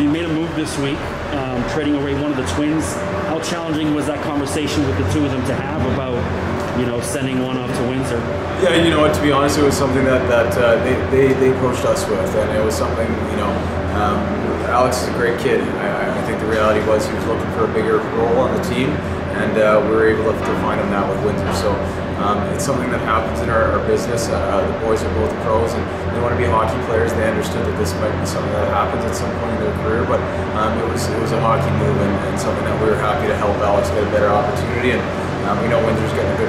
So you made a move this week, um, trading away one of the twins. How challenging was that conversation with the two of them to have about, you know, sending one off to Windsor? Yeah, you know what? To be honest, it was something that that uh, they, they they approached us with, and it was something you know. Um, Alex is a great kid. I, I think the reality was he was looking for a bigger role on the team, and uh, we were able to, to find him that with Windsor. So um, it's something that happens in our, our business. Uh, the boys are both pros, and they want to be hockey players. They understood that this might be something that happens at some point in their career, but um, it was it was a hockey move and, and, something that we were happy to help Alex get a better opportunity. And um, we know a good player.